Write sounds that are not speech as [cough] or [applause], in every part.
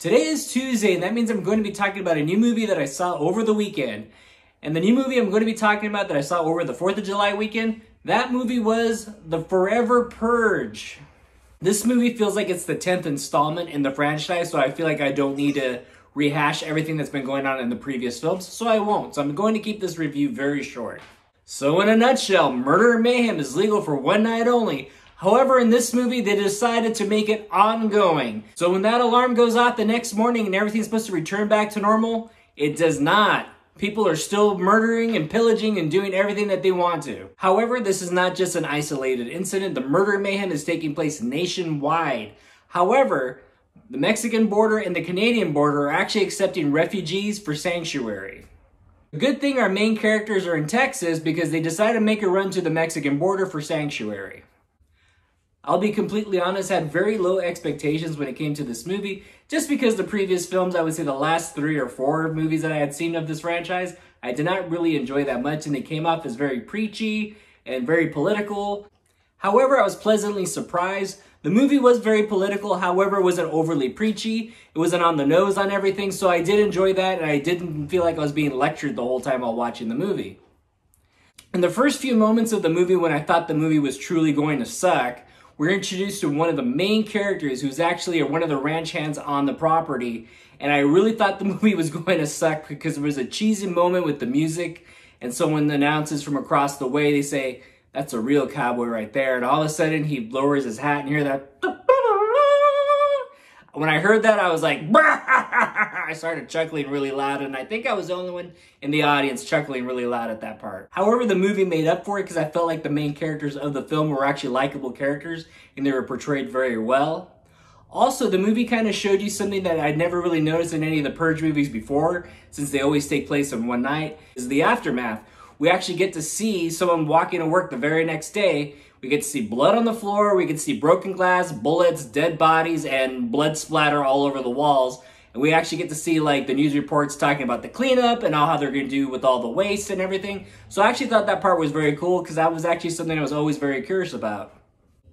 Today is Tuesday, and that means I'm going to be talking about a new movie that I saw over the weekend. And the new movie I'm going to be talking about that I saw over the 4th of July weekend, that movie was The Forever Purge. This movie feels like it's the 10th installment in the franchise, so I feel like I don't need to rehash everything that's been going on in the previous films, so I won't. So I'm going to keep this review very short. So in a nutshell, Murder and Mayhem is legal for one night only, However, in this movie, they decided to make it ongoing. So when that alarm goes off the next morning and everything's supposed to return back to normal, it does not. People are still murdering and pillaging and doing everything that they want to. However, this is not just an isolated incident. The murder mayhem is taking place nationwide. However, the Mexican border and the Canadian border are actually accepting refugees for sanctuary. Good thing our main characters are in Texas because they decided to make a run to the Mexican border for sanctuary. I'll be completely honest, had very low expectations when it came to this movie, just because the previous films, I would say the last three or four movies that I had seen of this franchise, I did not really enjoy that much, and they came off as very preachy and very political. However, I was pleasantly surprised. The movie was very political, however, it wasn't overly preachy. It wasn't on the nose on everything, so I did enjoy that, and I didn't feel like I was being lectured the whole time while watching the movie. In the first few moments of the movie, when I thought the movie was truly going to suck, we're introduced to one of the main characters who's actually one of the ranch hands on the property. And I really thought the [laughs] movie was going to suck because there was a cheesy moment with the music and someone announces from across the way, they say, that's a real cowboy right there. And all of a sudden he lowers his hat and hear that when I heard that, I was like, [laughs] I started chuckling really loud, and I think I was the only one in the audience chuckling really loud at that part. However, the movie made up for it because I felt like the main characters of the film were actually likable characters, and they were portrayed very well. Also, the movie kind of showed you something that I'd never really noticed in any of the Purge movies before, since they always take place in one night, is the aftermath. We actually get to see someone walking to work the very next day we get to see blood on the floor, we get to see broken glass, bullets, dead bodies, and blood splatter all over the walls. And we actually get to see like the news reports talking about the cleanup and how they're to do with all the waste and everything. So I actually thought that part was very cool because that was actually something I was always very curious about.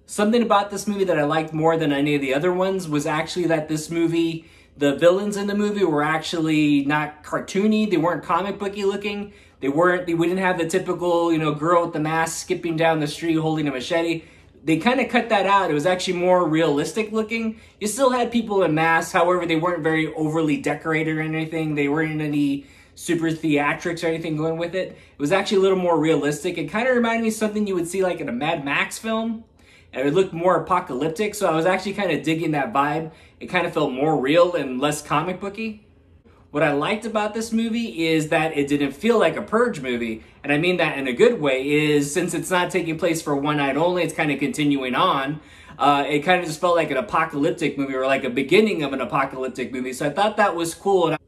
Something about this movie that I liked more than any of the other ones was actually that this movie, the villains in the movie were actually not cartoony, they weren't comic booky looking. They weren't, they, we didn't have the typical, you know, girl with the mask skipping down the street holding a machete. They kind of cut that out. It was actually more realistic looking. You still had people in masks, however, they weren't very overly decorated or anything. They weren't any super theatrics or anything going with it. It was actually a little more realistic. It kind of reminded me of something you would see like in a Mad Max film. And it looked more apocalyptic, so I was actually kind of digging that vibe. It kind of felt more real and less comic booky. What I liked about this movie is that it didn't feel like a Purge movie, and I mean that in a good way, is since it's not taking place for one night only, it's kind of continuing on. Uh, it kind of just felt like an apocalyptic movie or like a beginning of an apocalyptic movie, so I thought that was cool. And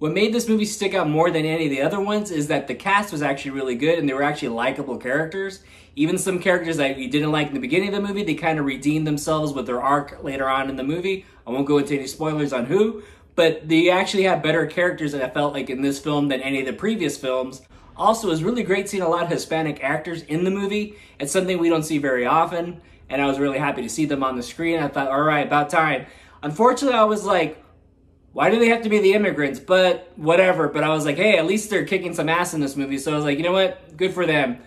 what made this movie stick out more than any of the other ones is that the cast was actually really good and they were actually likable characters. Even some characters that you didn't like in the beginning of the movie, they kind of redeemed themselves with their arc later on in the movie. I won't go into any spoilers on who, but they actually have better characters that I felt like in this film than any of the previous films. Also, it was really great seeing a lot of Hispanic actors in the movie. It's something we don't see very often, and I was really happy to see them on the screen. I thought, all right, about time. Unfortunately, I was like, why do they have to be the immigrants? But whatever. But I was like, hey, at least they're kicking some ass in this movie. So I was like, you know what? Good for them.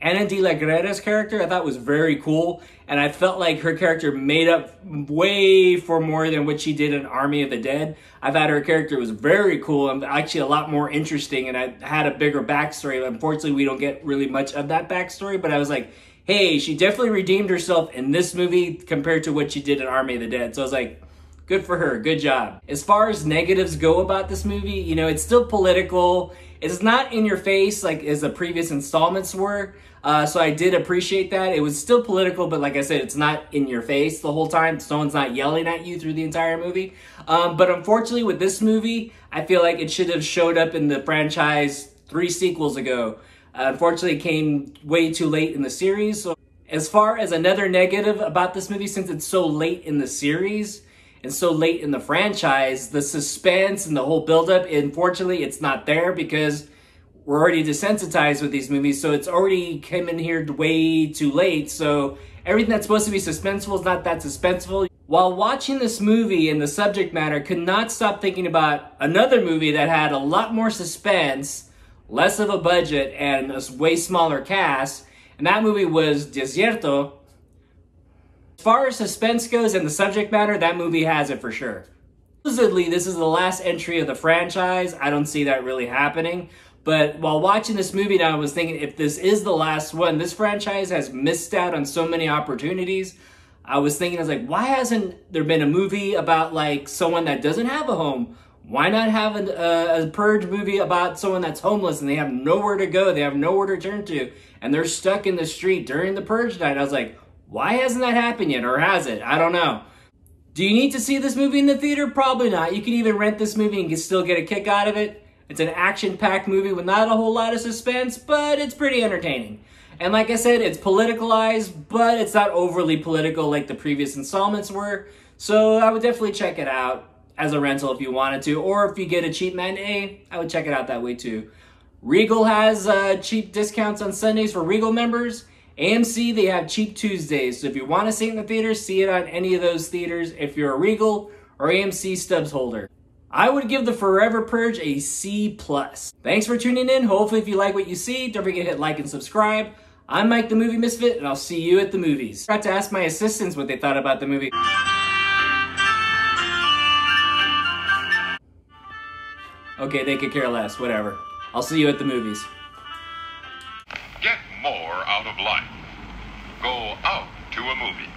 Ana de la Reguera's character I thought was very cool, and I felt like her character made up way for more than what she did in Army of the Dead. I thought her character was very cool and actually a lot more interesting, and I had a bigger backstory. Unfortunately, we don't get really much of that backstory, but I was like, hey, she definitely redeemed herself in this movie compared to what she did in Army of the Dead. So I was like, good for her, good job. As far as negatives go about this movie, you know, it's still political. It's not in your face like as the previous installments were. Uh, so I did appreciate that. It was still political, but like I said, it's not in your face the whole time. Someone's not yelling at you through the entire movie. Um, but unfortunately, with this movie, I feel like it should have showed up in the franchise three sequels ago. Uh, unfortunately, it came way too late in the series. So as far as another negative about this movie, since it's so late in the series and so late in the franchise, the suspense and the whole buildup, unfortunately, it's not there because we're already desensitized with these movies, so it's already came in here way too late. So everything that's supposed to be suspenseful is not that suspenseful. While watching this movie and the subject matter, could not stop thinking about another movie that had a lot more suspense, less of a budget, and a way smaller cast, and that movie was Desierto. As far as suspense goes and the subject matter, that movie has it for sure. Supposedly, this is the last entry of the franchise. I don't see that really happening. But while watching this movie now, I was thinking if this is the last one, this franchise has missed out on so many opportunities. I was thinking, I was like, why hasn't there been a movie about like someone that doesn't have a home? Why not have a, uh, a, Purge movie about someone that's homeless and they have nowhere to go, they have nowhere to turn to, and they're stuck in the street during the Purge night? I was like, why hasn't that happened yet, or has it? I don't know. Do you need to see this movie in the theater? Probably not. You can even rent this movie and still get a kick out of it. It's an action-packed movie with not a whole lot of suspense, but it's pretty entertaining. And like I said, it's politicalized, but it's not overly political like the previous installments were. So I would definitely check it out as a rental if you wanted to, or if you get a cheap matinee, I would check it out that way too. Regal has uh, cheap discounts on Sundays for Regal members. AMC, they have cheap Tuesdays. So if you want to see it in the theater, see it on any of those theaters if you're a Regal or AMC stubs holder. I would give the Forever Purge a C+. Thanks for tuning in. Hopefully if you like what you see, don't forget to hit like and subscribe. I'm Mike the Movie Misfit, and I'll see you at the movies. I got to ask my assistants what they thought about the movie. Okay, they could care less, whatever. I'll see you at the movies. Get more out of life. Go out to a movie.